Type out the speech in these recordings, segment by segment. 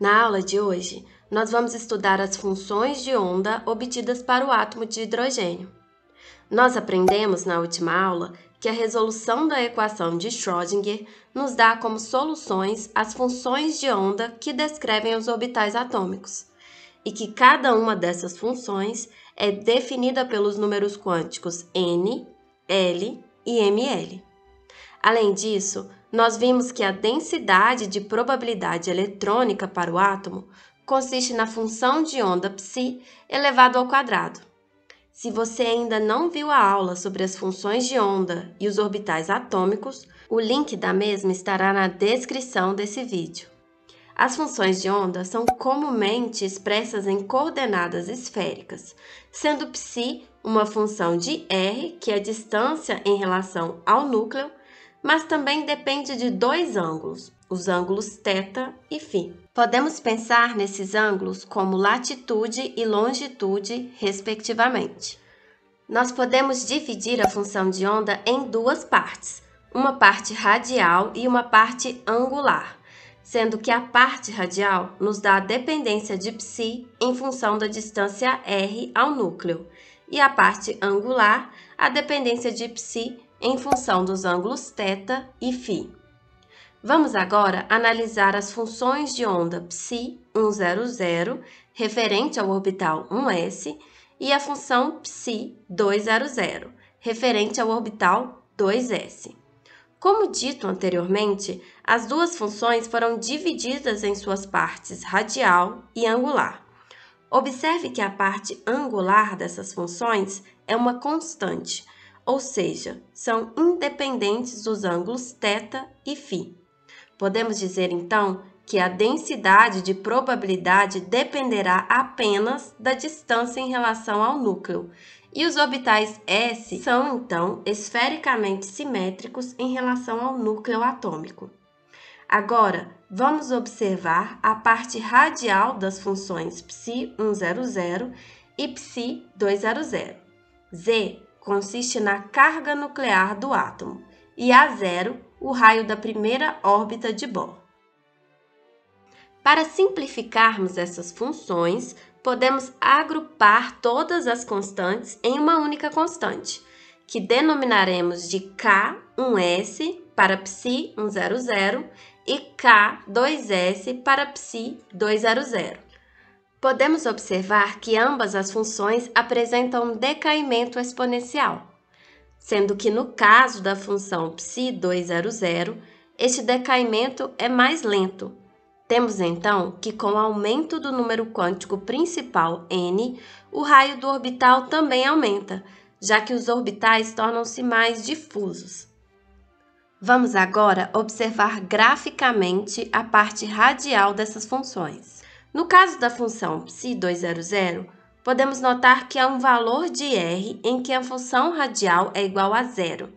Na aula de hoje, nós vamos estudar as funções de onda obtidas para o átomo de hidrogênio. Nós aprendemos na última aula que a resolução da equação de Schrödinger nos dá como soluções as funções de onda que descrevem os orbitais atômicos, e que cada uma dessas funções é definida pelos números quânticos n, l e ml. Além disso, nós vimos que a densidade de probabilidade eletrônica para o átomo consiste na função de onda psi elevado ao quadrado. Se você ainda não viu a aula sobre as funções de onda e os orbitais atômicos, o link da mesma estará na descrição desse vídeo. As funções de onda são comumente expressas em coordenadas esféricas, sendo psi uma função de r, que é a distância em relação ao núcleo, mas também depende de dois ângulos, os ângulos θ e φ. Podemos pensar nesses ângulos como latitude e longitude, respectivamente. Nós podemos dividir a função de onda em duas partes, uma parte radial e uma parte angular, sendo que a parte radial nos dá a dependência de ψ em função da distância r ao núcleo, e a parte angular a dependência de ψ em função dos ângulos θ e φ. Vamos agora analisar as funções de onda psi100 referente ao orbital 1s e a função psi200 referente ao orbital 2s. Como dito anteriormente, as duas funções foram divididas em suas partes radial e angular. Observe que a parte angular dessas funções é uma constante, ou seja, são independentes dos ângulos θ e φ. Podemos dizer então que a densidade de probabilidade dependerá apenas da distância em relação ao núcleo, e os orbitais s são então esfericamente simétricos em relação ao núcleo atômico. Agora, vamos observar a parte radial das funções psi100 e psi200. Z consiste na carga nuclear do átomo e A0 o raio da primeira órbita de Bohr. Para simplificarmos essas funções, podemos agrupar todas as constantes em uma única constante, que denominaremos de K1S para Psi100 e K2S para Psi200. Podemos observar que ambas as funções apresentam um decaimento exponencial sendo que no caso da função psi200, este decaimento é mais lento. Temos então que, com o aumento do número quântico principal n, o raio do orbital também aumenta, já que os orbitais tornam-se mais difusos. Vamos agora observar graficamente a parte radial dessas funções. No caso da função psi200, podemos notar que há um valor de r em que a função radial é igual a zero.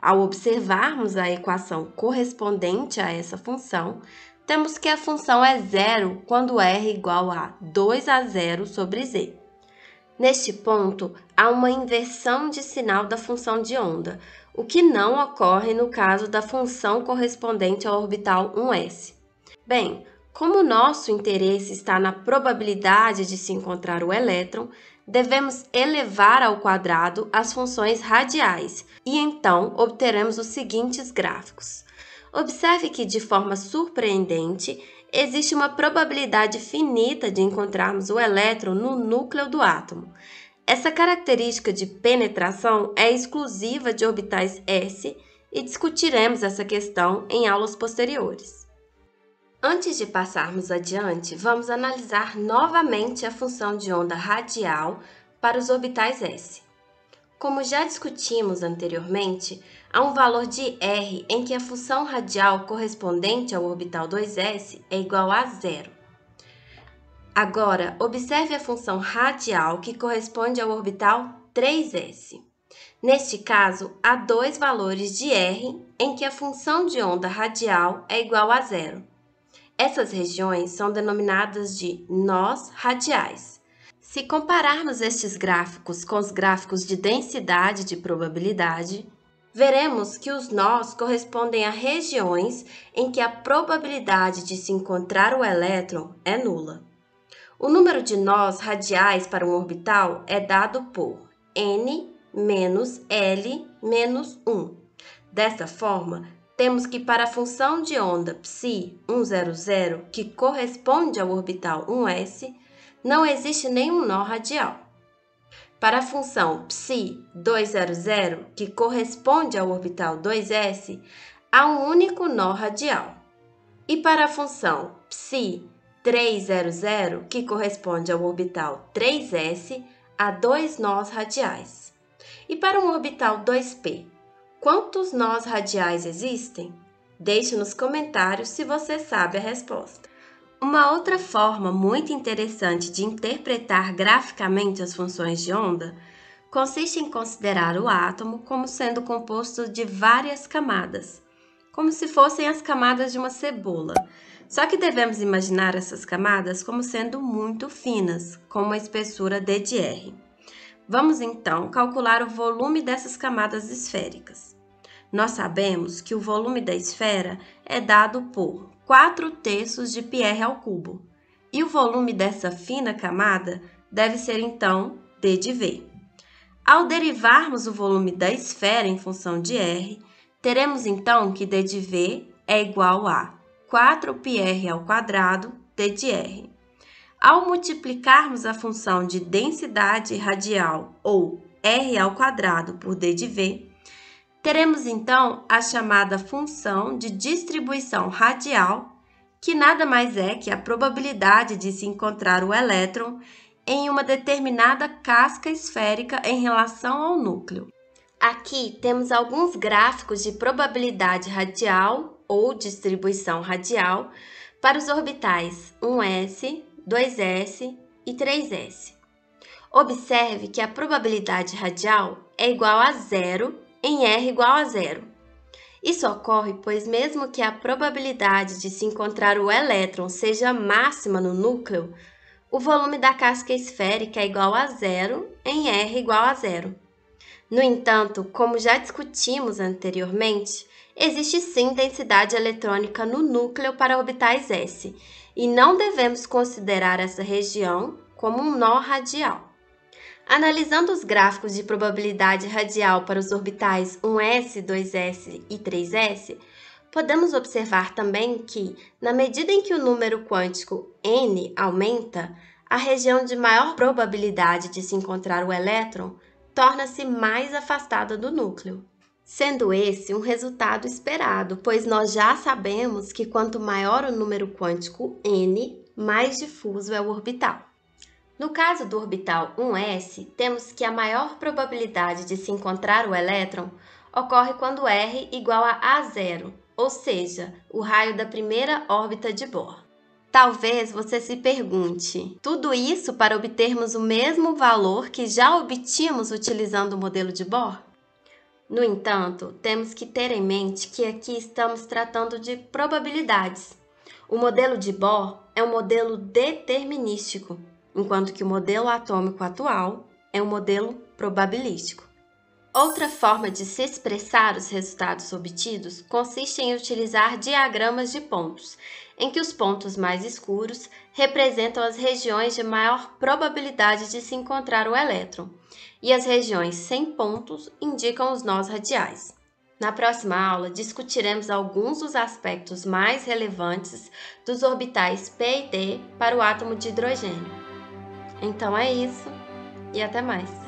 Ao observarmos a equação correspondente a essa função, temos que a função é zero quando r é igual a 2 a 0 sobre z. Neste ponto, há uma inversão de sinal da função de onda, o que não ocorre no caso da função correspondente ao orbital 1s. Bem, como nosso interesse está na probabilidade de se encontrar o elétron, devemos elevar ao quadrado as funções radiais e então obteremos os seguintes gráficos. Observe que, de forma surpreendente, existe uma probabilidade finita de encontrarmos o elétron no núcleo do átomo. Essa característica de penetração é exclusiva de orbitais s e discutiremos essa questão em aulas posteriores. Antes de passarmos adiante, vamos analisar novamente a função de onda radial para os orbitais s. Como já discutimos anteriormente, há um valor de r em que a função radial correspondente ao orbital 2s é igual a zero. Agora, observe a função radial que corresponde ao orbital 3s. Neste caso, há dois valores de r em que a função de onda radial é igual a zero. Essas regiões são denominadas de nós radiais. Se compararmos estes gráficos com os gráficos de densidade de probabilidade, veremos que os nós correspondem a regiões em que a probabilidade de se encontrar o elétron é nula. O número de nós radiais para um orbital é dado por n menos L menos 1. Dessa forma, temos que para a função de onda psi 100, que corresponde ao orbital 1s, não existe nenhum nó radial. Para a função psi 200, que corresponde ao orbital 2s, há um único nó radial. E para a função psi 300, que corresponde ao orbital 3s, há dois nós radiais. E para um orbital 2p, quantos nós radiais existem? Deixe nos comentários se você sabe a resposta. Uma outra forma muito interessante de interpretar graficamente as funções de onda consiste em considerar o átomo como sendo composto de várias camadas, como se fossem as camadas de uma cebola. Só que devemos imaginar essas camadas como sendo muito finas, com uma espessura D de R. Vamos então calcular o volume dessas camadas esféricas. Nós sabemos que o volume da esfera é dado por 4 terços de Pierre ao cubo. E o volume dessa fina camada deve ser, então, d de V. Ao derivarmos o volume da esfera em função de R, teremos então que d de V é igual a 4πr ao quadrado d de R. Ao multiplicarmos a função de densidade radial, ou R ao quadrado, por d de V, Teremos então a chamada função de distribuição radial, que nada mais é que a probabilidade de se encontrar o elétron em uma determinada casca esférica em relação ao núcleo. Aqui temos alguns gráficos de probabilidade radial ou distribuição radial para os orbitais 1s, 2s e 3s. Observe que a probabilidade radial é igual a zero em R igual a zero. Isso ocorre pois, mesmo que a probabilidade de se encontrar o elétron seja máxima no núcleo, o volume da casca esférica é igual a zero em R igual a zero. No entanto, como já discutimos anteriormente, existe sim densidade eletrônica no núcleo para orbitais S, e não devemos considerar essa região como um nó radial. Analisando os gráficos de probabilidade radial para os orbitais 1s, 2s e 3s, podemos observar também que, na medida em que o número quântico n aumenta, a região de maior probabilidade de se encontrar o elétron torna-se mais afastada do núcleo. Sendo esse um resultado esperado, pois nós já sabemos que quanto maior o número quântico n, mais difuso é o orbital. No caso do orbital 1s, temos que a maior probabilidade de se encontrar o elétron ocorre quando R igual a A0, ou seja, o raio da primeira órbita de Bohr. Talvez você se pergunte, tudo isso para obtermos o mesmo valor que já obtínhamos utilizando o modelo de Bohr? No entanto, temos que ter em mente que aqui estamos tratando de probabilidades. O modelo de Bohr é um modelo determinístico, enquanto que o modelo atômico atual é um modelo probabilístico. Outra forma de se expressar os resultados obtidos consiste em utilizar diagramas de pontos, em que os pontos mais escuros representam as regiões de maior probabilidade de se encontrar o elétron, e as regiões sem pontos indicam os nós radiais. Na próxima aula, discutiremos alguns dos aspectos mais relevantes dos orbitais P e D para o átomo de hidrogênio. Então é isso e até mais!